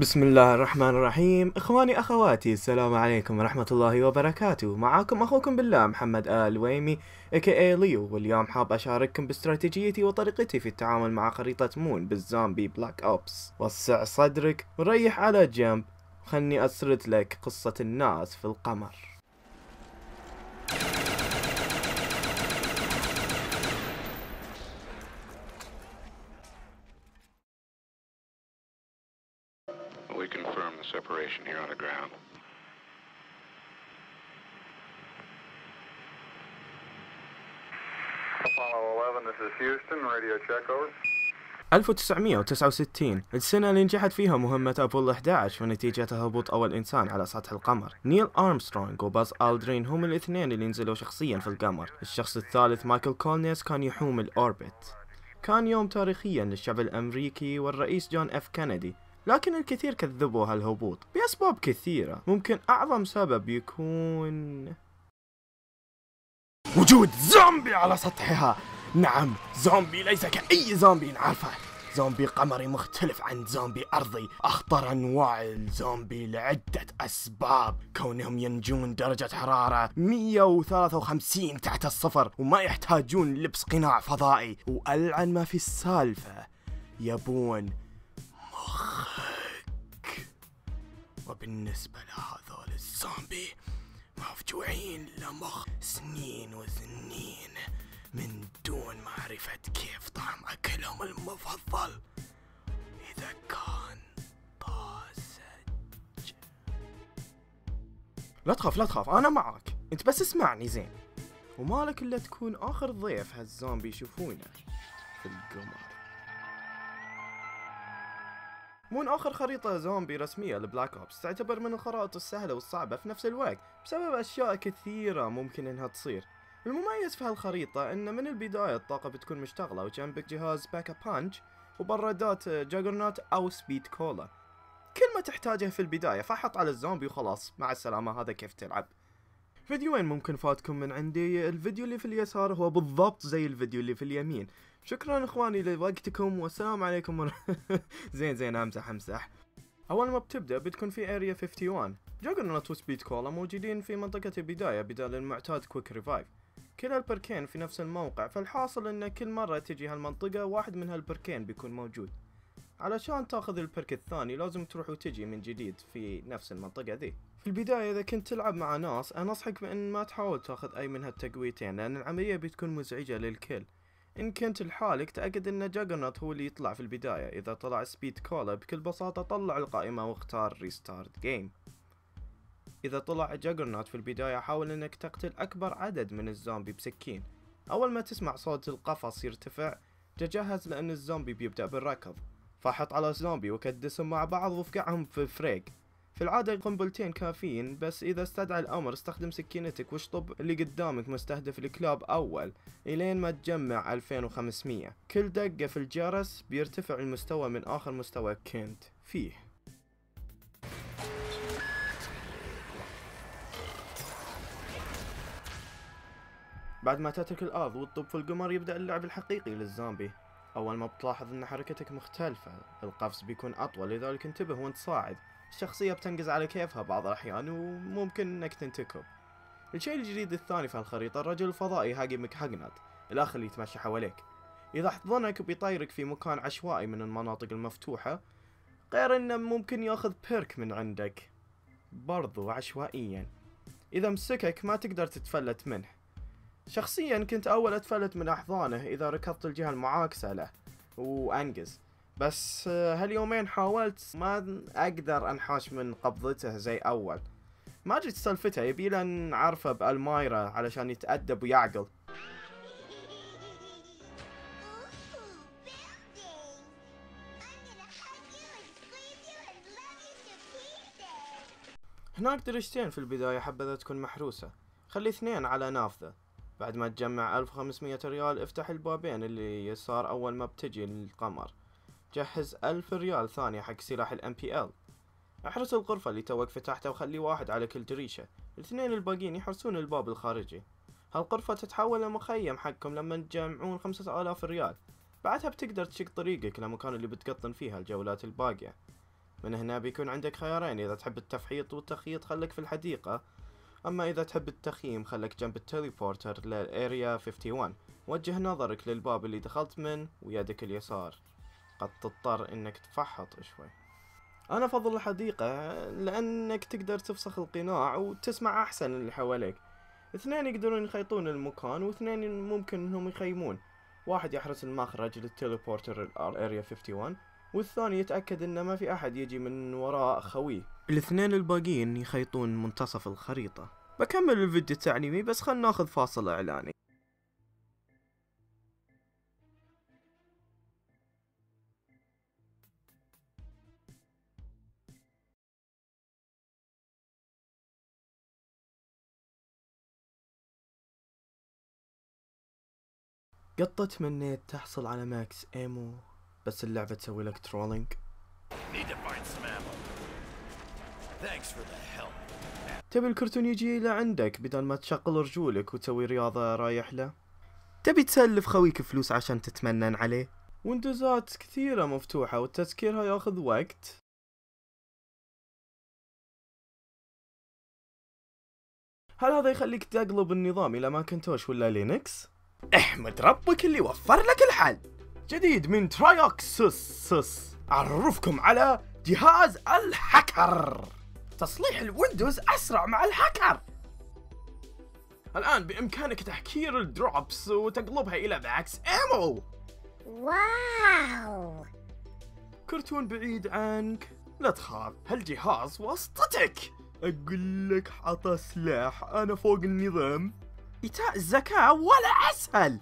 بسم الله الرحمن الرحيم اخواني اخواتي السلام عليكم ورحمة الله وبركاته معاكم اخوكم بالله محمد آل ويمي اي ليو واليوم حاب اشارككم باستراتيجيتي وطريقتي في التعامل مع خريطة Moon بالزومبي Black Ops وسع صدرك وريح على جنب خلني اسرد لك قصة الناس في القمر the separation here on the ground. Apollo 11, this is Houston. Radio check over. 1969 السنة اللي نجحت فيها مهمة أبولو 11 ونتيجتها هبوط أول إنسان على سطح القمر نيل أرمسترونغ وباز ألدرين هم الاثنين اللي نزلوا شخصيا في القمر الشخص الثالث مايكل كولينز كان يحوم ال orbit كان يوم تاريخيا للشعب الأمريكي والرئيس جون إف كندي لكن الكثير كذبوا هالهبوط بأسباب كثيرة. ممكن أعظم سبب يكون وجود زومبي على سطحها. نعم زومبي ليس كأي زومبي نعرفه. زومبي قمري مختلف عن زومبي أرضي. أخطر أنواع الزومبي لعدة أسباب. كونهم ينجون درجة حرارة 153 تحت الصفر وما يحتاجون لبس قناع فضائي. وألعن ما في السالفة يبون مخك وبالنسبة لهذول الزومبي مفجوعين لمخ سنين وسنين من دون معرفة كيف طعم أكلهم المفضل. إذا كان طازج لا تخاف لا تخاف أنا معك. أنت بس اسمعني زين. ومالك إلا تكون آخر ضيف هالزومبي يشوفونه في القمر. Moon آخر خريطة زومبي رسمية ل Black Ops تعتبر من الخرائط السهلة والصعبة في نفس الوقت بسبب أشياء كثيرة ممكن إنها تصير. المميز في هالخريطة إن من البداية الطاقة بتكون مشتغلة وجنبك جهاز Pack-a-Punch وبرادات Juggernaut أو Speed Cola. كل ما تحتاجه في البداية فحط على الزومبي وخلاص. مع السلامة هذا كيف تلعب. فيديوين ممكن فاتكم من عندي الفيديو اللي في اليسار هو بالضبط زي الفيديو اللي في اليمين. شكرا إخواني لوقتكم والسلام عليكم ور... زين زين امزح امزح أول ما بتبدأ بتكون في Area 51 Juggernaut و Speed Cola موجودين في منطقة البداية بدال المعتاد Quick Revive كلا ال perk ين في نفس الموقع فالحاصل إن كل مرة تجي هالمنطقة واحد من هال perk ين بيكون موجود. علشان تاخذ ال perk الثاني لازم تروح وتجي من جديد في نفس المنطقة ذي. في البداية إذا كنت تلعب مع ناس أنصحك بأن ما تحاول تاخذ أي من هالتقويتين لأن العملية بتكون مزعجة للكل. إن كنت لحالك تأكد أن Juggernaut هو اللي يطلع في البداية. إذا طلع Speed Cola بكل بساطة طلع القائمة واختار restart game إذا طلع Juggernaut في البداية حاول إنك تقتل أكبر عدد من الزومبي بسكين. أول ما تسمع صوت القفص يرتفع تجهز لأن الزومبي بيبدأ بالركض. فحط على زومبي وكدسهم مع بعض وفقعهم في frag في العادة قنبلتين كافيين بس إذا استدعى الأمر استخدم سكينتك واشطب اللي قدامك مستهدف الكلاب أول إلين ما تجمع 2500 كل دقة في الجرس بيرتفع المستوى من آخر مستوى كنت فيه. بعد ما تترك الأرض وتطب في القمر يبدأ اللعب الحقيقي للزومبي أول ما بتلاحظ أن حركتك مختلفة القفز بيكون أطول لذلك انتبه وانت صاعد. الشخصية بتنقز على كيفها بعض الأحيان وممكن إنك تنتكب الشيء الجديد الثاني في هالخريطة الرجل الفضائي هاجي مكهجنات الأخ اللي يتمشى حواليك. إذا احتضنك بيطيرك في مكان عشوائي من المناطق المفتوحة غير إنه ممكن يأخذ بيرك من عندك. برضو عشوائيا. إذا مسكك ما تقدر تتفلت منه. شخصيا كنت أول أتفلت من أحضانه إذا ركضت الجهة المعاكسة له. وأنقز. بس آه، هاليومين حاولت ما أقدر أنحاش من قبضته زي أول. ما جيت سالفته يبيله نعرفه بألمايرا علشان يتأدب ويعقل. هناك درجتين في البداية حبذا تكون محروسة. خلي اثنين على نافذة. بعد ما تجمع 1500 ريال افتح البابين اللي يسار أول ما بتجي للقمر. جهز ألف ريال ثانية حق سلاح ال MPL احرس الغرفة اللي توك فتحتها وخلي واحد على كل دريشة. الاثنين الباقيين يحرسون الباب الخارجي. هالغرفة تتحول لمخيم حقكم لما تجمعون خمسة آلاف ريال. بعدها بتقدر تشق طريقك للمكان اللي بتقطن فيها الجولات الباقية. من هنا بيكون عندك خيارين إذا تحب التفحيط والتخييط خليك في الحديقة أما إذا تحب التخييم خليك جنب ال teleporter لل Area 51 وجه نظرك للباب اللي دخلت من ويدك اليسار. قد تضطر إنك تفحط شوي. أنا أفضل الحديقة لأنك تقدر تفسخ القناع وتسمع أحسن اللي حواليك. اثنين يقدرون يخيطون المكان واثنين ممكن إنهم يخيمون. واحد يحرس المخرج لل teleporter ال Area 51 والثاني يتأكد ان ما في أحد يجي من وراء خويه. الاثنين الباقيين يخيطون منتصف الخريطة. بكمل الفيديو التعليمي بس خلنا ناخذ فاصل إعلاني. قد تمنيت تحصل على Max Ammo بس اللعبة تسوي لك trolling. تبي الكرتون يجي لعندك بدل ما تشغل رجولك وتسوي رياضة رايح له؟ تبي تسلف خويك فلوس عشان تتمنن عليه؟ ويندوزات كثيرة مفتوحة وتسكيرها ياخذ وقت. هل هذا يخليك تقلب النظام إلى Macintosh ولا Linux؟ احمد ربك اللي وفر لك الحل. جديد من ترايوكسس أعرفكم على جهاز الهكر تصليح الويندوز أسرع مع الهكر الآن بإمكانك تهكير ال drops وتقلبها إلى Max Ammo wow. كرتون بعيد عنك. لا تخاف هالجهاز واسطتك أقول لك حط سلاح أنا فوق النظام. إيتاء الزكاة ولا أسهل.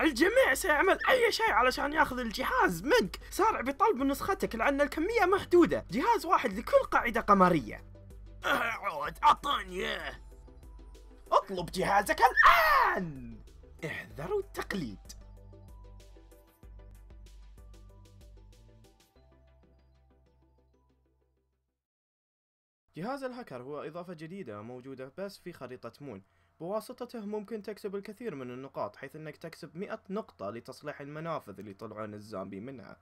الجميع سيعمل أي شيء علشان يأخذ الجهاز منك. سارع بطلب نسختك لأن الكمية محدودة. جهاز واحد لكل قاعدة قمرية. أعود أعطاني اطلب جهازك الآن. احذروا التقليد. جهاز الهكر هو إضافة جديدة موجودة بس في خريطة مون. بواسطته ممكن تكسب الكثير من النقاط حيث إنك تكسب 100 نقطة لتصليح المنافذ اللي يطلعون الزامبي منها.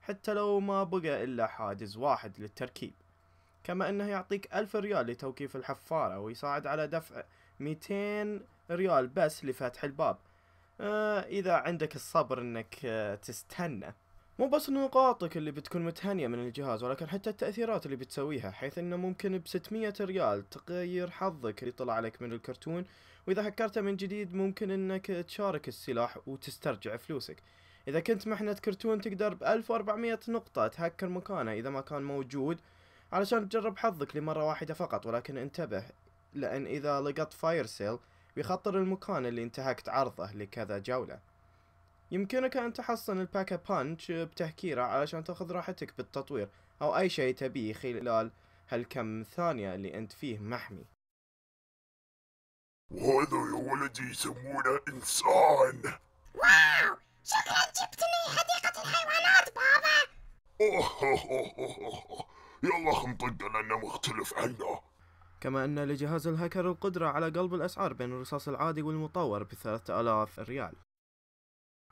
حتى لو ما بقى إلا حاجز واحد للتركيب. كما إنه يعطيك ألف ريال لتوقيف الحفارة ويساعد على دفع 200 ريال بس لفتح الباب. آه إذا عندك الصبر إنك آه تستنى. مو بس نقاطك اللي بتكون متهنية من الجهاز ولكن حتى التأثيرات اللي بتسويها حيث إنه ممكن ب 600 ريال تغير حظك اللي طلع لك من الكرتون وإذا هكرته من جديد ممكن إنك تشارك السلاح وتسترجع فلوسك. إذا كنت محنة كرتون تقدر ب 1400 نقطة تهكر مكانه إذا ما كان موجود علشان تجرب حظك لمرة واحدة فقط ولكن انتبه لأن إذا لقط Fire Sale بيخطر المكان اللي انتهكت عرضه لكذا جولة. يمكنك أن تحصن ال Pack-a-Punch بتهكيره علشان تأخذ راحتك بالتطوير أو أي شيء تبيه خلال هالكم ثانية اللي أنت فيه محمي. وهذا يا ولدي يسمونه إنسان. واو! شكرا جبتني حديقة الحيوانات بابا! أوه يلا خنطق لأنه مختلف عنه كما أن لجهاز الهكر القدرة على قلب الأسعار بين الرصاص العادي والمطور بثلاثة آلاف ريال.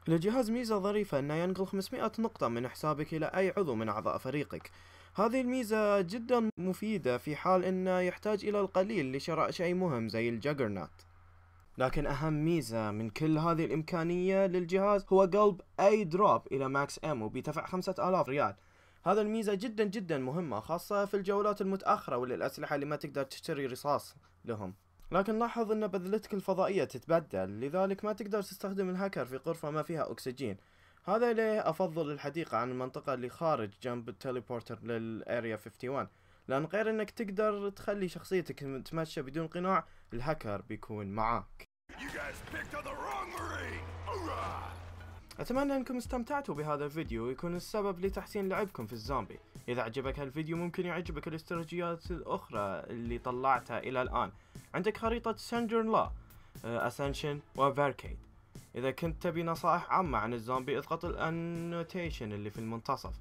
للجهاز ميزة ظريفة أنه ينقل 500 نقطة من حسابك إلى أي عضو من أعضاء فريقك. هذه الميزة جدا مفيدة في حال أنه يحتاج إلى القليل لشراء شيء مهم زي الجاجرنات. لكن أهم ميزة من كل هذه الإمكانية للجهاز هو قلب أي drop إلى Max Ammo بدفع 5000 ريال. هذا الميزة جدا جدا مهمة خاصة في الجولات المتأخرة وللأسلحة اللي ما تقدر تشتري رصاص لهم. لكن لاحظ أن بذلتك الفضائية تتبدل لذلك ما تقدر تستخدم الهاكر في غرفة ما فيها أكسجين. هذا ليه أفضل الحديقة عن المنطقة اللي خارج جنب ال teleporter لل Area 51 لأن غير أنك تقدر تخلي شخصيتك تمشى بدون قناع الهاكر بيكون معاك! أتمنى أنكم استمتعتوا بهذا الفيديو ويكون السبب لتحسين لعبكم في الزومبي. إذا عجبك هالفيديو ممكن يعجبك الاستراتيجيات الأخرى اللي طلعتها إلى الآن. عندك خريطة Shangri-La Ascension و Verrückt إذا كنت تبي نصائح عامة عن الزومبي اضغط ال annotation اللي في المنتصف.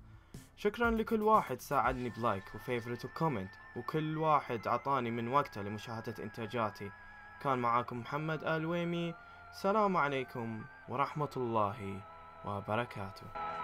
شكرا لكل واحد ساعدني ب like و favorite و comment وكل واحد عطاني من وقته لمشاهدة إنتاجاتي. كان معاكم محمد الويمي سلام عليكم ورحمة الله وبركاته.